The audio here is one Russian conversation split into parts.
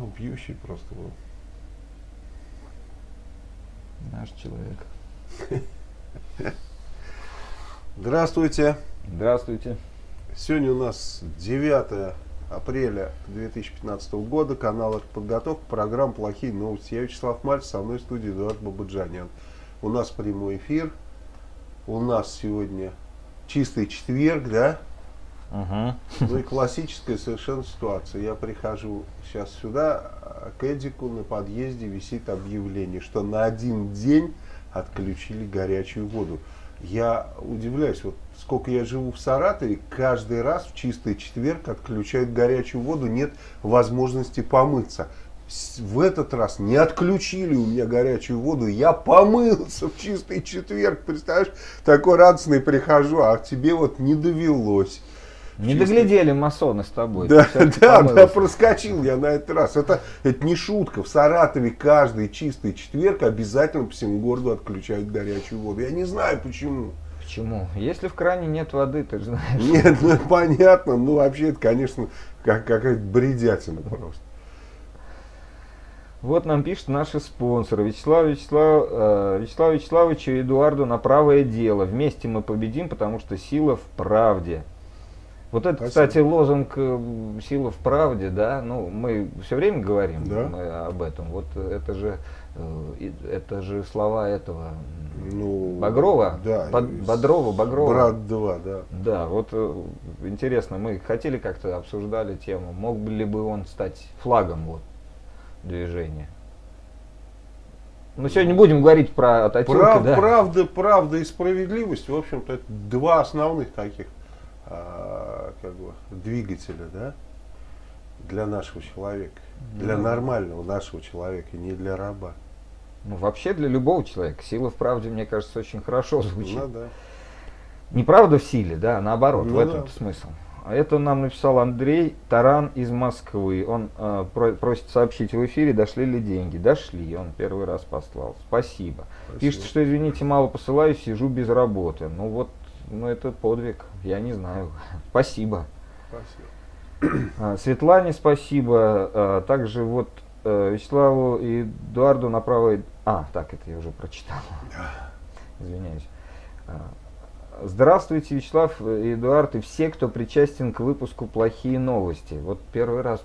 Ну, пьющий просто был. Наш человек. Здравствуйте. Здравствуйте. Сегодня у нас 9 апреля 2015 года. Канал «Подготовка». Программа «Плохие новости». Я Вячеслав Мальцев, со мной в студии Эдуард Бабаджанян. У нас прямой эфир. У нас сегодня чистый четверг, да? Ну и классическая совершенно ситуация. Я прихожу сейчас сюда, а к Эдику на подъезде висит объявление, что на один день отключили горячую воду. Я удивляюсь, вот сколько я живу в Саратове, каждый раз в чистый четверг отключают горячую воду, нет возможности помыться. В этот раз не отключили у меня горячую воду, я помылся в чистый четверг, представляешь, такой радостный прихожу, а тебе вот не довелось. Не Чисто. доглядели масоны с тобой. Да, да, да, проскочил я на этот раз. Это, это не шутка. В Саратове каждый чистый четверг обязательно по всему городу отключают горячую воду. Я не знаю почему. Почему? Если в кране нет воды, ты же знаешь. Нет, ну понятно. Ну вообще это, конечно, как, какая-то бредятина просто. Вот нам пишут наши спонсоры. Вячеслав, Вячеслав, э, Вячеслав Вячеславович и Эдуарду на правое дело. Вместе мы победим, потому что сила в правде. Вот это, Спасибо. кстати, лозунг э, «Сила в правде», да, ну, мы все время говорим Да. мы об этом. Вот это же, э, это же слова этого Ну, Багрова, Да. Под- Бодрова, Багрова. Брат 2, да. Да, вот э, интересно, мы хотели как-то обсуждали тему, мог бы ли бы он стать флагом вот движения. Ну, сегодня будем говорить про Ататюрка, Прав- да. Правда, правда и справедливость, в общем-то, это два основных таких а, как бы, двигателя, да, для нашего человека, для Ну. нормального нашего человека, не для раба. Ну, вообще для любого человека. Сила в правде, мне кажется, очень хорошо звучит. Ну, да. Не правда в силе, да, а наоборот, Ну в этом да. смысл. Это нам написал Андрей Таран из Москвы. Он э, про- просит сообщить в эфире, дошли ли деньги. Дошли, он первый раз послал. Спасибо. Спасибо. Пишет, что извините, мало посылаю, сижу без работы. Ну вот, ну это подвиг, я не знаю. Спасибо. Спасибо. А, Светлане спасибо. А, Также вот э, Вячеславу и Эдуарду на правой... А, так, это я уже прочитал. Извиняюсь. А, Здравствуйте, Вячеслав и Эдуард, и все, кто причастен к выпуску «Плохие новости». Вот первый раз,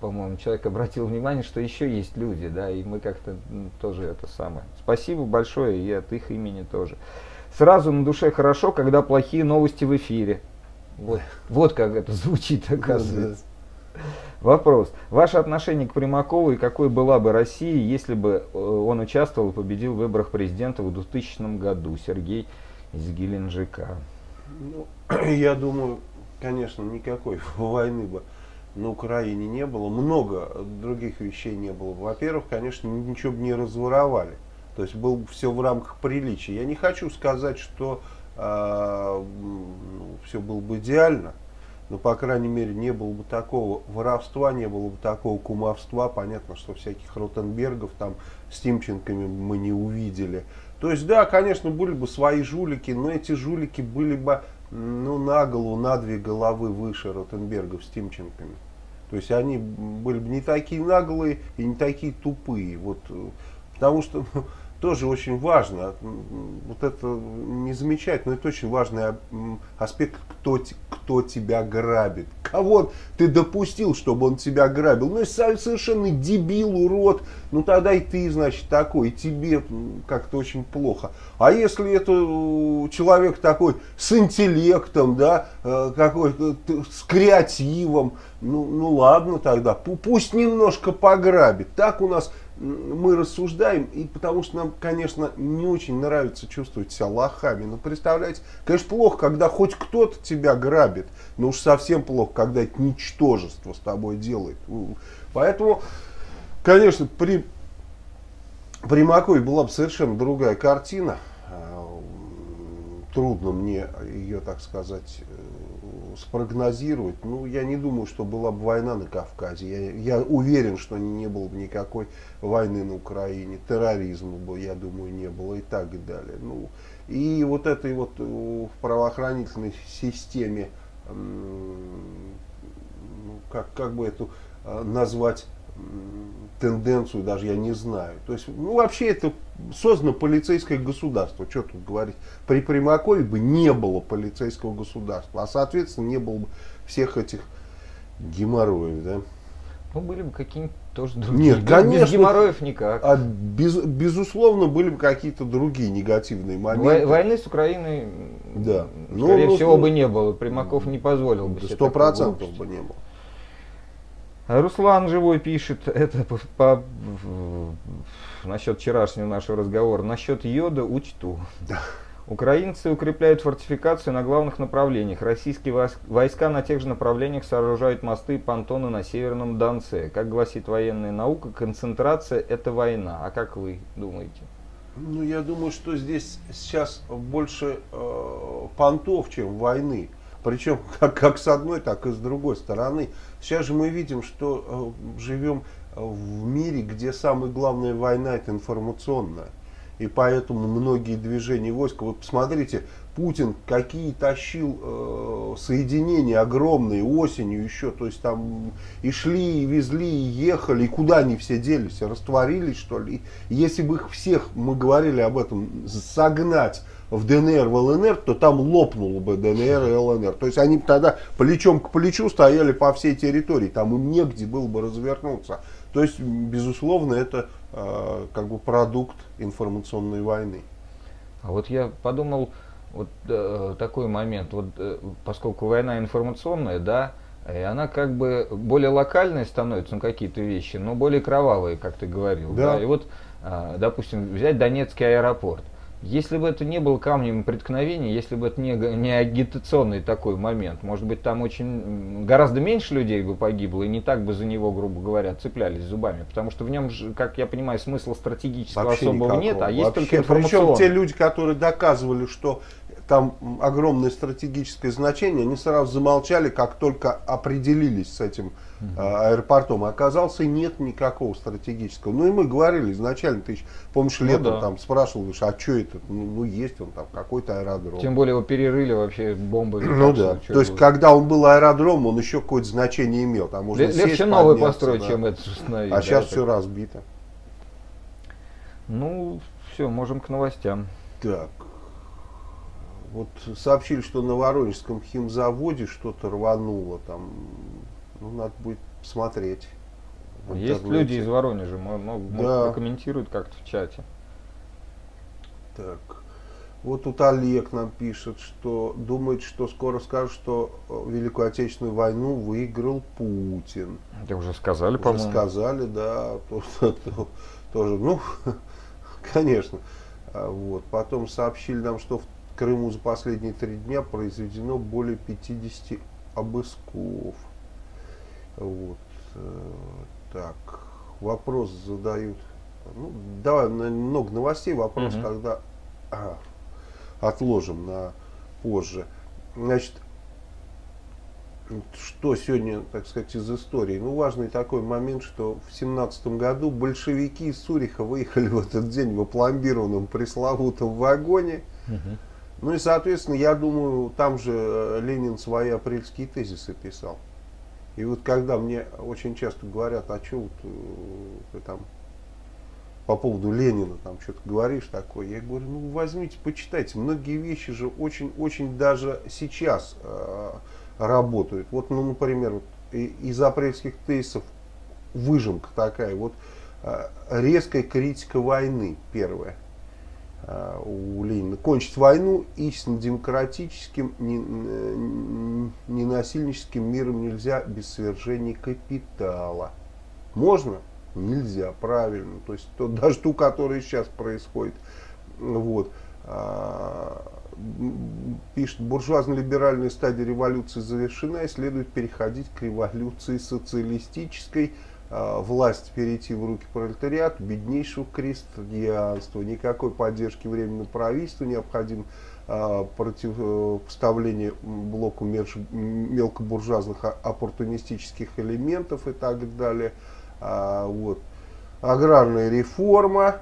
по-моему, человек обратил внимание, что еще есть люди, да, и мы как-то тоже это самое. Спасибо большое, и от их имени тоже. Сразу на душе хорошо, когда плохие новости в эфире. Вот, вот как это звучит, оказывается. Вопрос. Ваше отношение к Примакову и какой была бы Россия, если бы э, он участвовал и победил в выборах президента в 2000 году? Сергей из Геленджика. Ну, я думаю, конечно, никакой войны бы на Украине не было. Много других вещей не было. Во-первых, конечно, ничего бы не разворовали. То есть было бы все в рамках приличия. Я не хочу сказать, что все было бы идеально. Но, по крайней мере, не было бы такого воровства, не было бы такого кумовства. Понятно, что всяких Ротенбергов там с Тимченками мы не увидели. То есть, да, конечно, были бы свои жулики, но эти жулики были бы ну, на голову, на две головы выше Ротенбергов с Тимченками. То есть они были бы не такие наглые и не такие тупые. Вот, э, потому что тоже очень важно, вот это не замечать, но это очень важный а- аспект, кто, кто тебя грабит. Кого ты допустил, чтобы он тебя грабил? Ну, если совершенно дебил, урод, ну тогда и ты, значит, такой, и тебе как-то очень плохо. А если это э, человек такой с интеллектом, да, э, какой-то т- с креативом, ну, ну ладно тогда, пу- пусть немножко пограбит. Так у нас мы рассуждаем, и потому что нам, конечно, не очень нравится чувствовать себя лохами. Ну, представляете, конечно, плохо, когда хоть кто-то тебя грабит, но уж совсем плохо, когда это ничтожество с тобой делает. Поэтому, конечно, при Примакове была бы совершенно другая картина. А, Трудно мне ее, так сказать, э, спрогнозировать. Ну, я не думаю, что была бы война на Кавказе. Я, я уверен, что не было бы никакой войны на Украине. Терроризма бы, я думаю, не было и так и далее. Ну, и вот этой вот э, в правоохранительной системе, ну, как, как бы эту э, назвать, тенденцию даже я не знаю. То есть, ну, вообще это создано полицейское государство. Что тут говорить? При Примакове бы не было полицейского государства, а, соответственно, не было бы всех этих геморроев, да? Ну, были бы какие-нибудь тоже другие. Нет, конечно. Без геморроев никак. А без, безусловно, были бы какие-то другие негативные моменты. Войны с Украиной, да. скорее ну, всего, ну, бы не было. Примаков не позволил бы Сто процентов бы не было. Руслан Живой пишет, это по, по, насчет вчерашнего нашего разговора, насчет йода учту. Да. Украинцы укрепляют фортификацию на главных направлениях. Российские войска на тех же направлениях сооружают мосты и понтоны на Северном Донце. Как гласит военная наука, концентрация – это война. А как вы думаете? Ну, я думаю, что здесь сейчас больше э, понтов, чем войны. Причем как, как с одной, так и с другой стороны. Сейчас же мы видим, что э, живем в мире, где самая главная война – это информационная. И поэтому многие движения войск, вы посмотрите, Путин какие тащил э, соединения огромные осенью еще, то есть там и шли, и везли, и ехали, и куда они все делись, растворились что ли. И если бы их всех, мы говорили об этом, согнать в ДНР, в ЛНР, то там лопнуло бы ДНР и ЛНР. То есть они тогда плечом к плечу стояли по всей территории, там им негде было бы развернуться. То есть, безусловно, это э, как бы продукт информационной войны. А вот я подумал, вот э, такой момент, вот э, поскольку война информационная, да, и она как бы более локальной становится, ну какие-то вещи, но более кровавые, как ты говорил. Да. да? И вот, э, допустим, взять Донецкий аэропорт. Если бы это не был камнем преткновения, если бы это не, не агитационный такой момент, может быть, там очень гораздо меньше людей бы погибло, и не так бы за него, грубо говоря, цеплялись зубами. Потому что в нем, как я понимаю, смысла стратегического Вообще особого никакого. нет, а есть Вообще, только информационный. Причем те люди, которые доказывали, что там огромное стратегическое значение, они сразу замолчали, как только определились с этим э, аэропортом. Оказался нет никакого стратегического. Ну и мы говорили изначально, ты помнишь, ну, летом да. там спрашивал, а что это? Ну, ну есть он там, какой-то аэродром. Тем более его перерыли вообще бомбы. Ну да, то есть когда он был аэродром, он еще какое-то значение имел. Там можно Легче сесть, новый построить, да. чем это установить. А да, сейчас все разбито. Ну, все, можем к новостям. Так, вот сообщили, что на Воронежском химзаводе что-то рвануло там. Ну, надо будет посмотреть. Есть люди из Воронежа, могут да. прокомментируют как-то в чате. Так. Вот тут Олег нам пишет, что думает, что скоро скажут, что э, Великую Отечественную войну выиграл Путин. Это уже сказали, по-моему. сказали, да. Тоже, ну, конечно. А вот. Потом сообщили нам, что в Крыму за последние три дня произведено более 50 обысков. Вот. Э, так, вопрос задают. Ну, давай много новостей, вопрос, угу. когда а, отложим на позже. Значит, что сегодня, так сказать, из истории? Ну, важный такой момент, что в семнадцатом году большевики из Суриха выехали в этот день в опломбированном пресловутом вагоне. Угу ну и, соответственно, я думаю, там же э, Ленин свои апрельские тезисы писал. И вот когда мне очень часто говорят, а что вот, э, ты там по поводу Ленина там что-то говоришь такое, я говорю, ну возьмите, почитайте. Многие вещи же очень-очень даже сейчас э, работают. Вот, ну, например, вот, из апрельских тезисов выжимка такая, вот э, резкая критика войны, первая. Э, у Ленина кончить войну истинно демократическим, ненасильническим миром нельзя без свержения капитала. Можно? Нельзя, правильно. То есть то, даже ту, которая сейчас происходит. Вот. А, пишет, буржуазно-либеральная стадия революции завершена и следует переходить к революции социалистической, власть перейти в руки пролетариата, беднейшего крестьянства, никакой поддержки временного правительства, необходимо а, противопоставление блоку мелкобуржуазных оппортунистических элементов и так далее. А, вот. Аграрная реформа,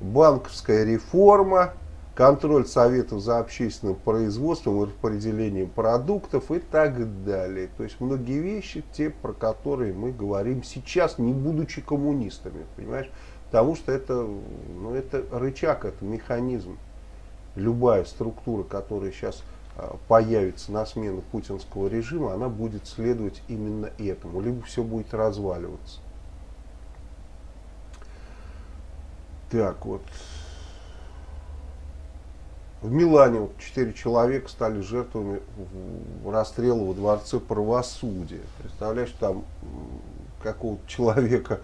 банковская реформа, контроль Советов за общественным производством и распределением продуктов и так далее. То есть многие вещи, те, про которые мы говорим сейчас, не будучи коммунистами, понимаешь? Потому что это, ну, это рычаг, это механизм. Любая структура, которая сейчас а, появится на смену путинского режима, она будет следовать именно этому, либо все будет разваливаться. Так вот, в Милане вот четыре человека стали жертвами расстрела во дворце правосудия. Представляешь, там какого-то человека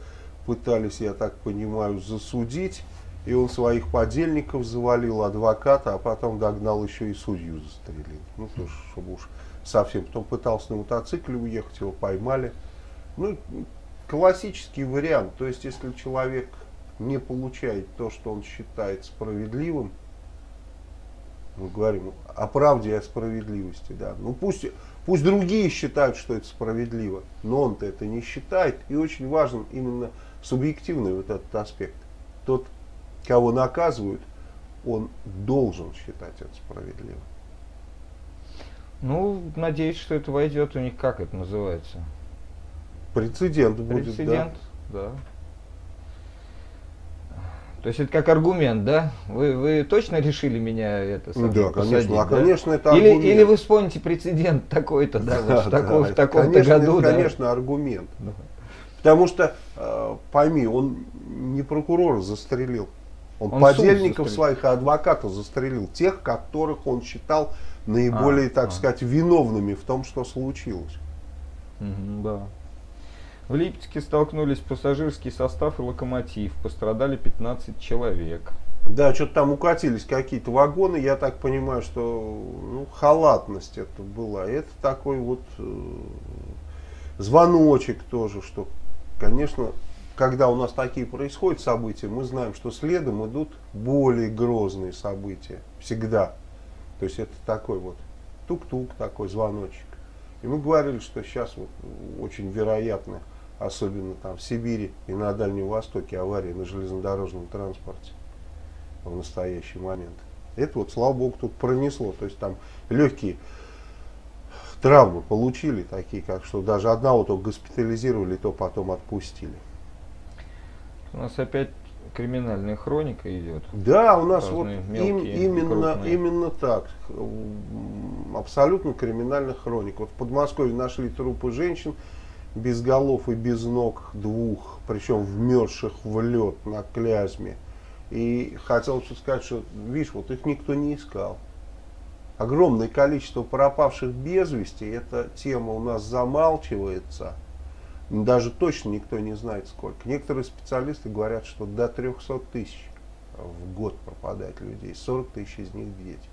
пытались, я так понимаю, засудить, и он своих подельников завалил, адвоката, а потом догнал еще и судью застрелил. Ну, тоже, чтобы уж совсем. Потом пытался на мотоцикле уехать, его поймали. Ну, классический вариант. То есть, если человек не получает то, что он считает справедливым, мы говорим о правде и о справедливости. Да. Ну пусть, пусть другие считают, что это справедливо, но он-то это не считает. И очень важен именно субъективный вот этот аспект. Тот, кого наказывают, он должен считать это справедливым. Ну, надеюсь, что это войдет у них, как это называется? Прецедент, будет, Прецедент, да. да. То есть это как аргумент, да? Вы, вы точно решили меня это самое, Да, посадить, конечно, а да? конечно это или, аргумент. Или вы вспомните прецедент такой-то, да, вот в, таком, в таком-то конечно, году. Это, да. конечно, аргумент. Да. Потому что, э, пойми, он не прокурора застрелил. Он, он подельников своих и адвокатов застрелил. Тех, которых он считал наиболее, а, так а. сказать, виновными в том, что случилось. Угу, да. В Липецке столкнулись пассажирский состав и локомотив. Пострадали 15 человек. Да, что-то там укатились какие-то вагоны. Я так понимаю, что ну, халатность это была. Это такой вот э, звоночек тоже, что, конечно, когда у нас такие происходят события, мы знаем, что следом идут более грозные события. Всегда. То есть это такой вот тук-тук, такой звоночек. И мы говорили, что сейчас вот очень вероятно особенно там в Сибири и на Дальнем Востоке аварии на железнодорожном транспорте в настоящий момент. Это вот, слава богу, тут пронесло. То есть там легкие травмы получили, такие как, что даже одного только госпитализировали, то потом отпустили. У нас опять криминальная хроника идет. Да, у нас вот им, именно, именно так. Абсолютно криминальная хроника. Вот в Подмосковье нашли трупы женщин, без голов и без ног двух, причем вмерзших в лед на Клязьме. И хотел сказать, что, видишь, вот их никто не искал. Огромное количество пропавших без вести, эта тема у нас замалчивается. Даже точно никто не знает сколько. Некоторые специалисты говорят, что до 300 тысяч в год пропадает людей, 40 тысяч из них дети.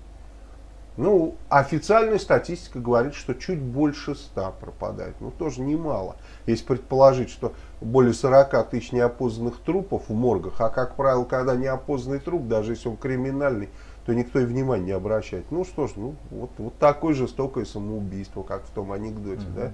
Ну, официальная статистика говорит, что чуть больше 100 пропадает. Ну, тоже немало. Если предположить, что более 40 тысяч неопознанных трупов в моргах, а, как правило, когда неопознанный труп, даже если он криминальный, то никто и внимания не обращает. Ну что ж, ну, вот, вот такое жестокое самоубийство, как в том анекдоте, угу. да?